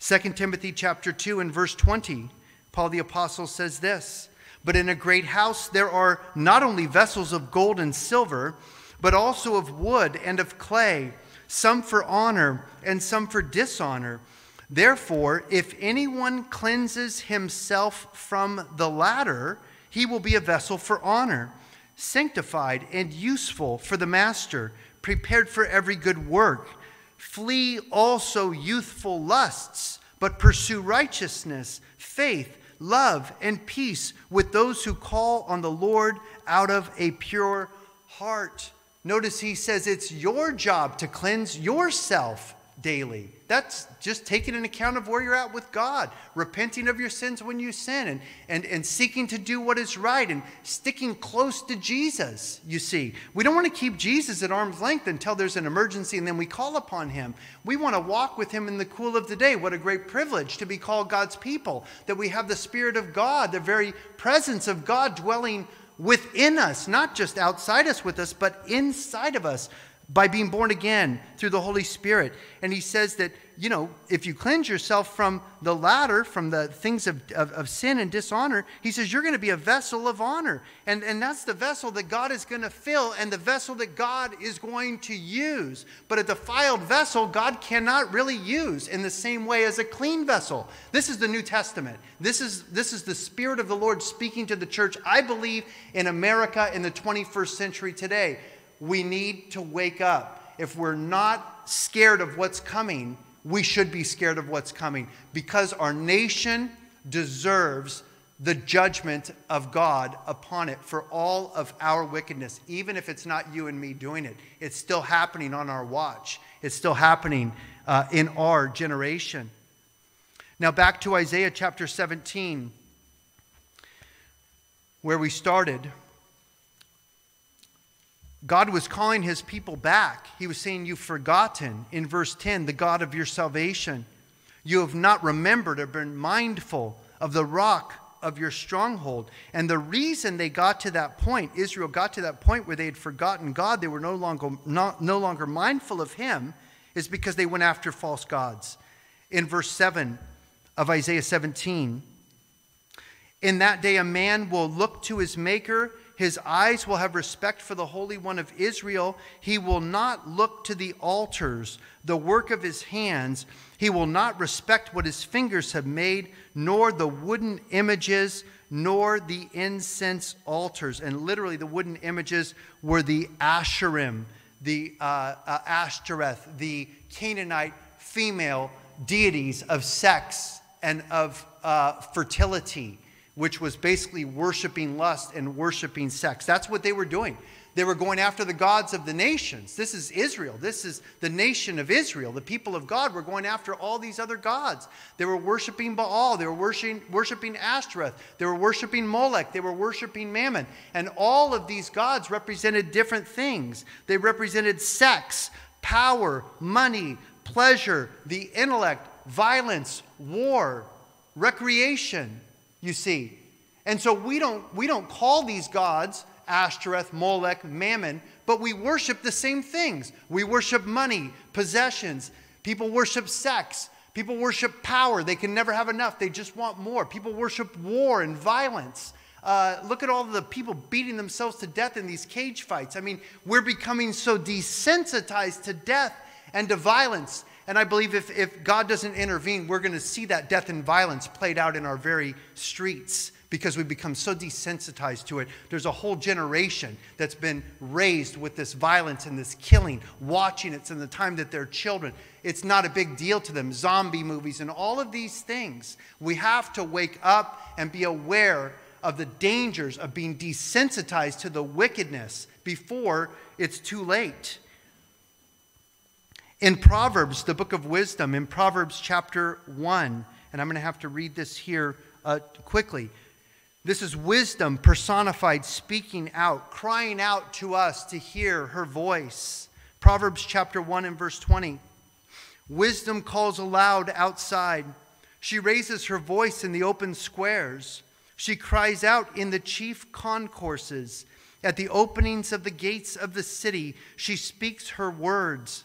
2 Timothy chapter 2 and verse 20, Paul the Apostle says this But in a great house there are not only vessels of gold and silver, but also of wood and of clay, some for honor and some for dishonor. Therefore, if anyone cleanses himself from the latter, he will be a vessel for honor, sanctified and useful for the master, prepared for every good work. Flee also youthful lusts, but pursue righteousness, faith, love, and peace with those who call on the Lord out of a pure heart. Notice he says it's your job to cleanse yourself daily. That's just taking an account of where you're at with God, repenting of your sins when you sin, and, and, and seeking to do what is right, and sticking close to Jesus, you see. We don't want to keep Jesus at arm's length until there's an emergency and then we call upon him. We want to walk with him in the cool of the day. What a great privilege to be called God's people, that we have the Spirit of God, the very presence of God dwelling within us, not just outside us with us, but inside of us by being born again through the Holy Spirit. And he says that, you know, if you cleanse yourself from the latter, from the things of, of, of, sin and dishonor, he says you're going to be a vessel of honor. And, and that's the vessel that God is going to fill and the vessel that God is going to use. But a defiled vessel, God cannot really use in the same way as a clean vessel. This is the New Testament. This is, this is the Spirit of the Lord speaking to the church, I believe, in America in the 21st century today we need to wake up. If we're not scared of what's coming, we should be scared of what's coming because our nation deserves the judgment of God upon it for all of our wickedness, even if it's not you and me doing it. It's still happening on our watch, it's still happening uh, in our generation. Now, back to Isaiah chapter 17, where we started. God was calling his people back. He was saying, You've forgotten, in verse 10, the God of your salvation. You have not remembered or been mindful of the rock of your stronghold. And the reason they got to that point, Israel got to that point where they had forgotten God, they were no longer, not, no longer mindful of him, is because they went after false gods. In verse 7 of Isaiah 17, in that day a man will look to his maker his eyes will have respect for the Holy One of Israel. He will not look to the altars, the work of his hands. He will not respect what his fingers have made, nor the wooden images, nor the incense altars. And literally, the wooden images were the Asherim, the uh, uh, Ashtoreth, the Canaanite female deities of sex and of uh, fertility which was basically worshiping lust and worshiping sex. That's what they were doing. They were going after the gods of the nations. This is Israel. This is the nation of Israel. The people of God were going after all these other gods. They were worshiping Baal. They were worshiping, worshiping Ashtoreth. They were worshiping Molech. They were worshiping Mammon. And all of these gods represented different things. They represented sex, power, money, pleasure, the intellect, violence, war, recreation, you see. And so we don't, we don't call these gods Ashtoreth, Molech, Mammon, but we worship the same things. We worship money, possessions. People worship sex. People worship power. They can never have enough. They just want more. People worship war and violence. Uh, look at all the people beating themselves to death in these cage fights. I mean, we're becoming so desensitized to death and to violence and I believe if, if God doesn't intervene, we're going to see that death and violence played out in our very streets because we've become so desensitized to it. There's a whole generation that's been raised with this violence and this killing, watching it in the time that they're children. It's not a big deal to them. Zombie movies and all of these things. We have to wake up and be aware of the dangers of being desensitized to the wickedness before it's too late. In Proverbs, the book of wisdom, in Proverbs chapter 1, and I'm going to have to read this here uh, quickly. This is wisdom personified, speaking out, crying out to us to hear her voice. Proverbs chapter 1 and verse 20. Wisdom calls aloud outside. She raises her voice in the open squares. She cries out in the chief concourses. At the openings of the gates of the city, she speaks her words.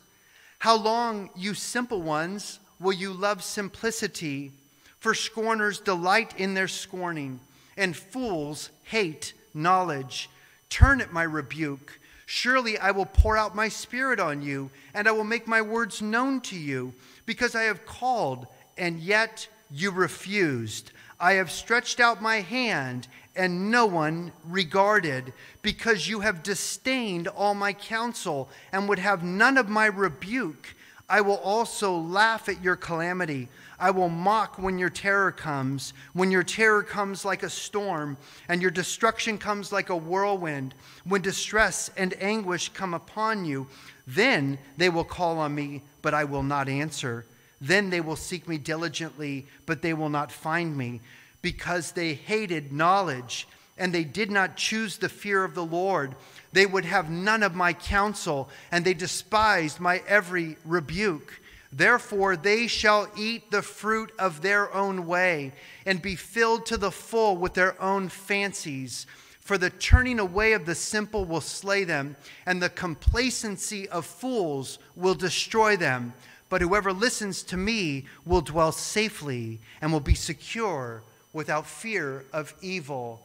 How long, you simple ones, will you love simplicity? For scorners delight in their scorning, and fools hate knowledge. Turn at my rebuke. Surely I will pour out my spirit on you, and I will make my words known to you, because I have called, and yet you refused. I have stretched out my hand, and no one regarded, because you have disdained all my counsel and would have none of my rebuke. I will also laugh at your calamity. I will mock when your terror comes, when your terror comes like a storm, and your destruction comes like a whirlwind, when distress and anguish come upon you. Then they will call on me, but I will not answer. Then they will seek me diligently, but they will not find me, because they hated knowledge and they did not choose the fear of the Lord. They would have none of my counsel, and they despised my every rebuke. Therefore, they shall eat the fruit of their own way, and be filled to the full with their own fancies. For the turning away of the simple will slay them, and the complacency of fools will destroy them. But whoever listens to me will dwell safely and will be secure without fear of evil.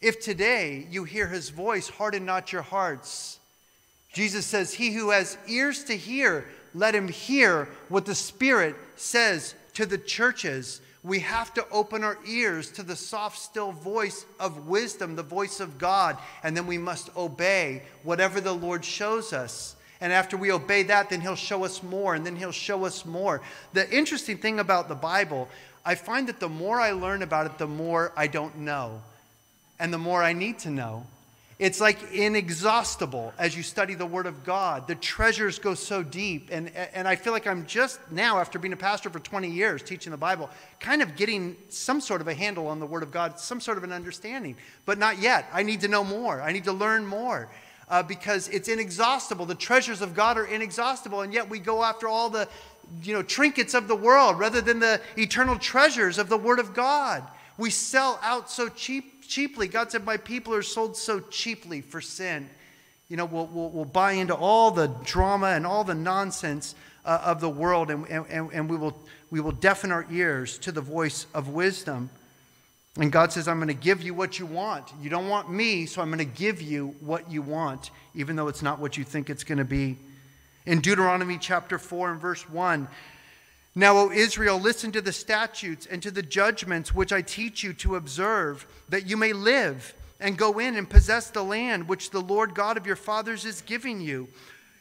If today you hear his voice, harden not your hearts. Jesus says, He who has ears to hear, let him hear what the Spirit says to the churches. We have to open our ears to the soft, still voice of wisdom, the voice of God, and then we must obey whatever the Lord shows us. And after we obey that, then He'll show us more, and then He'll show us more. The interesting thing about the Bible, I find that the more I learn about it, the more I don't know and the more I need to know. It's like inexhaustible as you study the Word of God. The treasures go so deep. And, and I feel like I'm just now, after being a pastor for 20 years, teaching the Bible, kind of getting some sort of a handle on the Word of God, some sort of an understanding. But not yet. I need to know more, I need to learn more. Uh, because it's inexhaustible. The treasures of God are inexhaustible, and yet we go after all the you know, trinkets of the world rather than the eternal treasures of the Word of God. We sell out so cheap cheaply. God said, My people are sold so cheaply for sin. You know, we'll, we'll, we'll buy into all the drama and all the nonsense uh, of the world, and, and, and we, will, we will deafen our ears to the voice of wisdom. And God says, I'm going to give you what you want. You don't want me, so I'm going to give you what you want, even though it's not what you think it's going to be. In Deuteronomy chapter 4 and verse 1, now, O Israel, listen to the statutes and to the judgments which I teach you to observe, that you may live and go in and possess the land which the Lord God of your fathers is giving you.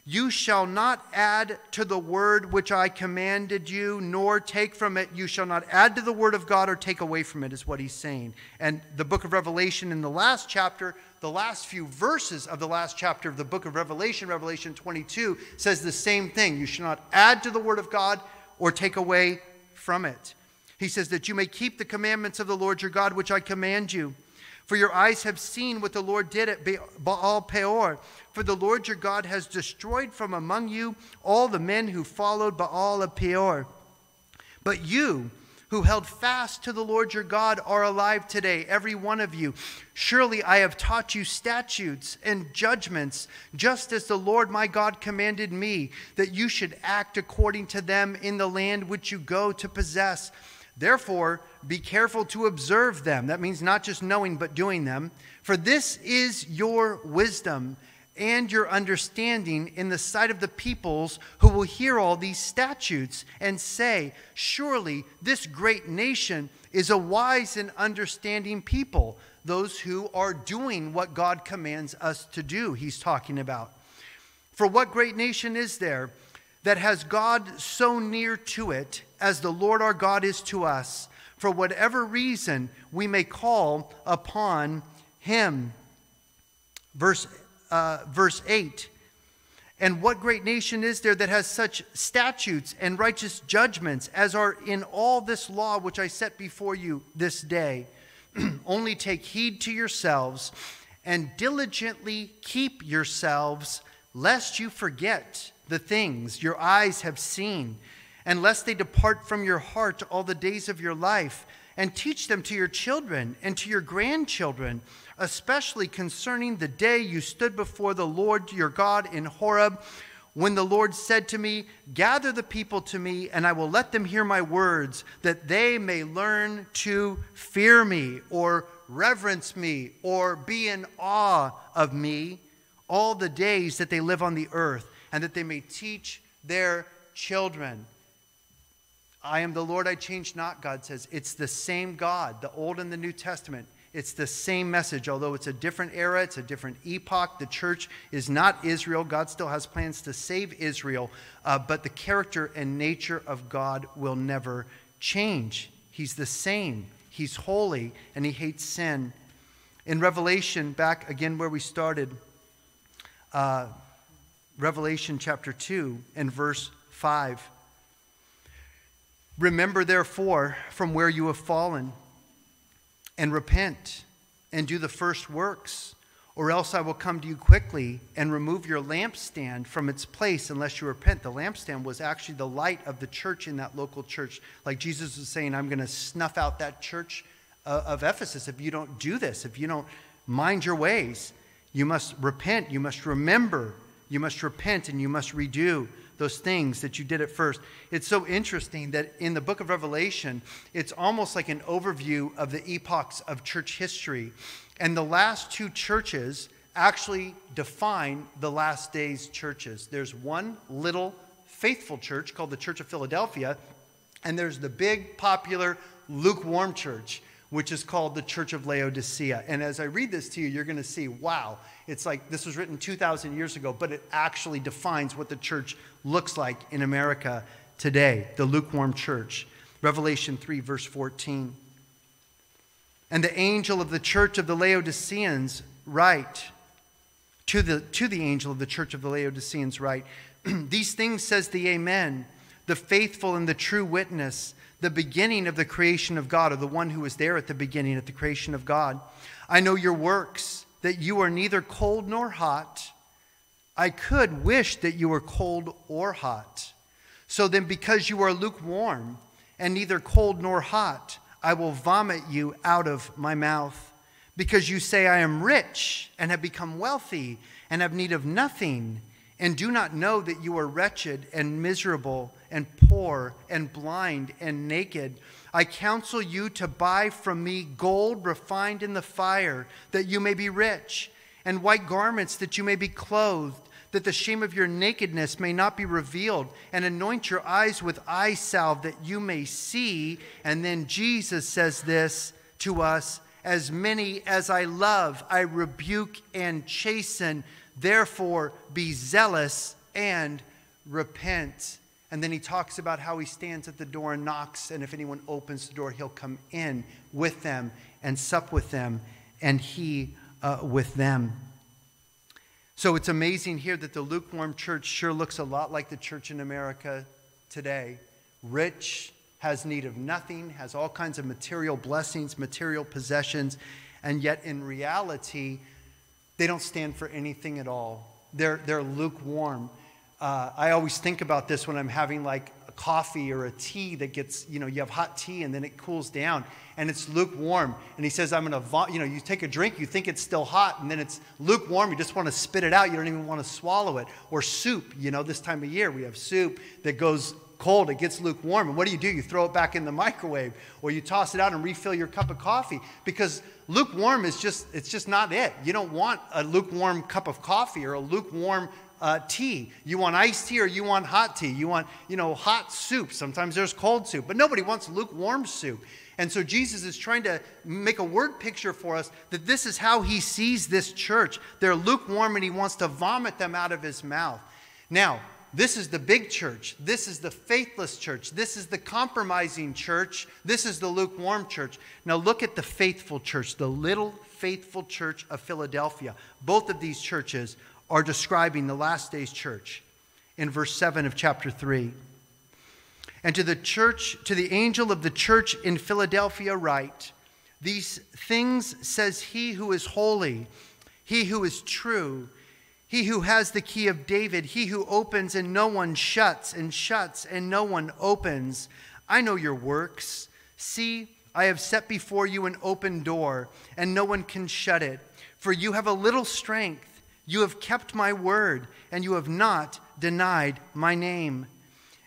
You shall not add to the word which I commanded you, nor take from it. You shall not add to the word of God or take away from it, is what he's saying. And the book of Revelation, in the last chapter, the last few verses of the last chapter of the book of Revelation, Revelation 22, says the same thing. You shall not add to the word of God or take away from it. He says that you may keep the commandments of the Lord your God, which I command you. For your eyes have seen what the Lord did at Baal Peor. For the Lord your God has destroyed from among you all the men who followed Baal of Peor. But you, who held fast to the Lord your God are alive today, every one of you. Surely I have taught you statutes and judgments, just as the Lord my God commanded me, that you should act according to them in the land which you go to possess. Therefore, be careful to observe them. That means not just knowing, but doing them. For this is your wisdom and your understanding in the sight of the peoples who will hear all these statutes and say, Surely this great nation is a wise and understanding people, those who are doing what God commands us to do, he's talking about. For what great nation is there that has God so near to it as the Lord our God is to us? For whatever reason we may call upon him. Verse uh, verse 8. And what great nation is there that has such statutes and righteous judgments as are in all this law which I set before you this day? Only take heed to yourselves and diligently keep yourselves, lest you forget the things your eyes have seen, and lest they depart from your heart all the days of your life, and teach them to your children and to your grandchildren especially concerning the day you stood before the Lord your God in Horeb, when the Lord said to me, Gather the people to me, and I will let them hear my words, that they may learn to fear me, or reverence me, or be in awe of me all the days that they live on the earth, and that they may teach their children. I am the Lord, I change not, God says. It's the same God, the Old and the New Testament. It's the same message, although it's a different era, it's a different epoch. The church is not Israel. God still has plans to save Israel, uh, but the character and nature of God will never change. He's the same. He's holy and he hates sin. In Revelation, back again where we started, uh, Revelation chapter 2 and verse 5. Remember, therefore, from where you have fallen and repent and do the first works, or else I will come to you quickly and remove your lampstand from its place unless you repent. The lampstand was actually the light of the church in that local church. Like Jesus was saying, I'm going to snuff out that church uh, of Ephesus if you don't do this, if you don't mind your ways. You must repent, you must remember, you must repent, and you must redo those things that you did at first. It's so interesting that in the book of Revelation, it's almost like an overview of the epochs of church history. And the last two churches actually define the last days churches. There's one little faithful church called the Church of Philadelphia, and there's the big, popular, lukewarm church which is called the Church of Laodicea. And as I read this to you, you're going to see, wow, it's like this was written 2,000 years ago, but it actually defines what the church looks like in America today, the lukewarm church. Revelation 3, verse 14. And the angel of the church of the Laodiceans write, to the, to the angel of the church of the Laodiceans write, These things says the Amen, the faithful and the true witness the beginning of the creation of God, or the one who was there at the beginning at the creation of God. I know your works, that you are neither cold nor hot. I could wish that you were cold or hot. So then, because you are lukewarm and neither cold nor hot, I will vomit you out of my mouth. Because you say, I am rich and have become wealthy and have need of nothing, and do not know that you are wretched and miserable and poor and blind and naked. I counsel you to buy from me gold refined in the fire, that you may be rich, and white garments, that you may be clothed, that the shame of your nakedness may not be revealed, and anoint your eyes with eye salve, that you may see. And then Jesus says this to us As many as I love, I rebuke and chasten. Therefore, be zealous and repent. And then he talks about how he stands at the door and knocks, and if anyone opens the door, he'll come in with them and sup with them, and he uh, with them. So it's amazing here that the lukewarm church sure looks a lot like the church in America today. Rich, has need of nothing, has all kinds of material blessings, material possessions, and yet in reality, they don't stand for anything at all. They're, they're lukewarm. Uh, I always think about this when I'm having like coffee or a tea that gets, you know, you have hot tea and then it cools down and it's lukewarm. And he says, I'm going to, you know, you take a drink, you think it's still hot and then it's lukewarm. You just want to spit it out. You don't even want to swallow it. Or soup, you know, this time of year we have soup that goes cold, it gets lukewarm. And what do you do? You throw it back in the microwave or you toss it out and refill your cup of coffee because lukewarm is just, it's just not it. You don't want a lukewarm cup of coffee or a lukewarm uh, tea. You want iced tea or you want hot tea. You want, you know, hot soup. Sometimes there's cold soup, but nobody wants lukewarm soup. And so Jesus is trying to make a word picture for us that this is how he sees this church. They're lukewarm and he wants to vomit them out of his mouth. Now, this is the big church. This is the faithless church. This is the compromising church. This is the lukewarm church. Now, look at the faithful church, the little faithful church of Philadelphia. Both of these churches are describing the last days church in verse 7 of chapter 3. And to the church, to the angel of the church in Philadelphia, write, These things says he who is holy, he who is true, he who has the key of David, he who opens and no one shuts, and shuts and no one opens. I know your works. See, I have set before you an open door, and no one can shut it. For you have a little strength you have kept my word, and you have not denied my name.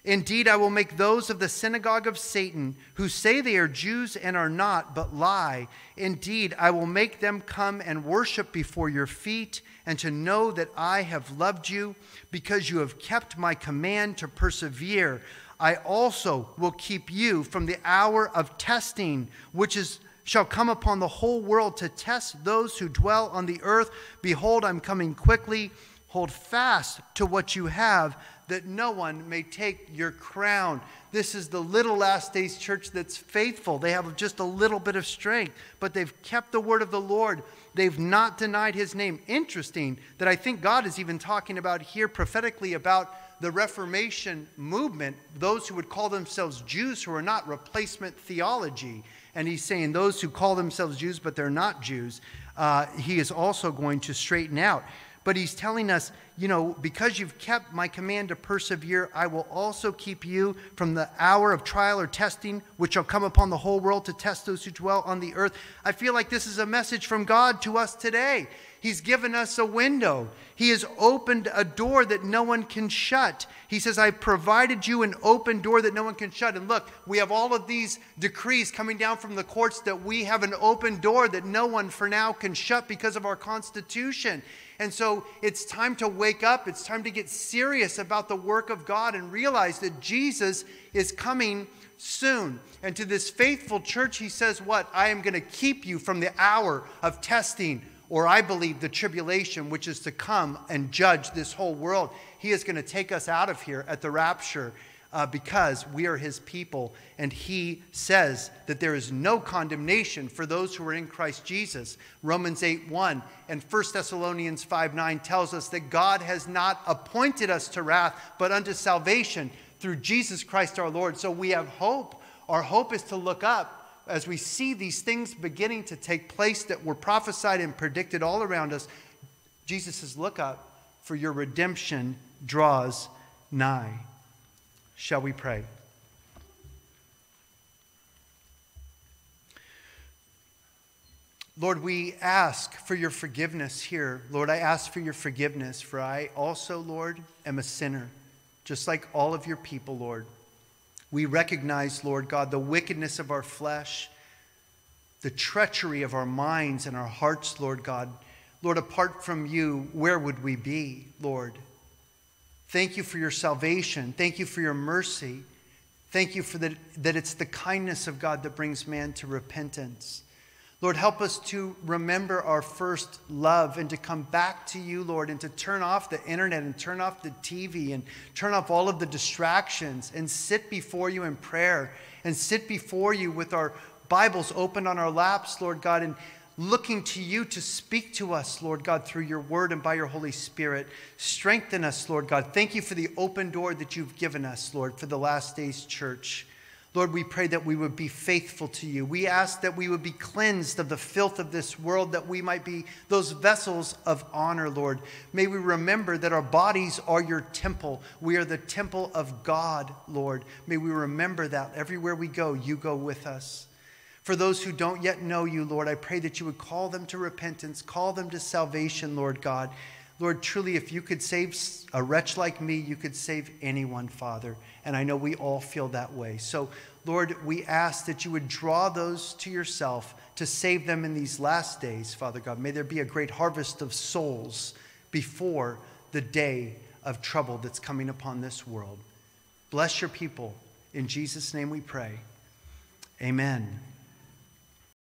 Indeed, I will make those of the synagogue of Satan who say they are Jews and are not, but lie. Indeed, I will make them come and worship before your feet, and to know that I have loved you, because you have kept my command to persevere. I also will keep you from the hour of testing, which is shall come upon the whole world to test those who dwell on the earth. Behold, I'm coming quickly. Hold fast to what you have, that no one may take your crown. This is the little last days church that's faithful. They have just a little bit of strength, but they've kept the word of the Lord. They've not denied his name. Interesting that I think God is even talking about here prophetically about the Reformation movement, those who would call themselves Jews who are not replacement theology. And he's saying those who call themselves Jews but they're not Jews, uh, he is also going to straighten out. But he's telling us, you know, because you've kept my command to persevere, I will also keep you from the hour of trial or testing, which shall come upon the whole world to test those who dwell on the earth. I feel like this is a message from God to us today. He's given us a window. He has opened a door that no one can shut. He says, I've provided you an open door that no one can shut. And look, we have all of these decrees coming down from the courts that we have an open door that no one for now can shut because of our Constitution. And so it's time to wake up. It's time to get serious about the work of God and realize that Jesus is coming soon. And to this faithful church, he says, What? I am going to keep you from the hour of testing, or I believe the tribulation, which is to come and judge this whole world. He is going to take us out of here at the rapture uh, because we are his people. And he says that there is no condemnation for those who are in Christ Jesus. Romans 8 1 and 1 Thessalonians 5 9 tells us that God has not appointed us to wrath, but unto salvation through Jesus Christ our Lord. So we have hope. Our hope is to look up as we see these things beginning to take place that were prophesied and predicted all around us. Jesus says, Look up, for your redemption draws nigh. Shall we pray? Lord, we ask for your forgiveness here. Lord, I ask for your forgiveness, for I also, Lord, am a sinner, just like all of your people, Lord. We recognize, Lord God, the wickedness of our flesh, the treachery of our minds and our hearts, Lord God. Lord, apart from you, where would we be, Lord? Thank you for your salvation. Thank you for your mercy. Thank you for that, that it's the kindness of God that brings man to repentance. Lord, help us to remember our first love and to come back to you, Lord, and to turn off the internet and turn off the TV and turn off all of the distractions and sit before you in prayer and sit before you with our Bibles open on our laps, Lord God, and looking to you to speak to us, Lord God, through your word and by your Holy Spirit. Strengthen us, Lord God. Thank you for the open door that you've given us, Lord, for the last days church. Lord, we pray that we would be faithful to you. We ask that we would be cleansed of the filth of this world, that we might be those vessels of honor, Lord. May we remember that our bodies are your temple. We are the temple of God, Lord. May we remember that everywhere we go, you go with us. For those who don't yet know you, Lord, I pray that you would call them to repentance, call them to salvation, Lord God. Lord, truly, if you could save a wretch like me, you could save anyone, Father. And I know we all feel that way. So, Lord, we ask that you would draw those to yourself to save them in these last days, Father God. May there be a great harvest of souls before the day of trouble that's coming upon this world. Bless your people. In Jesus' name we pray. Amen.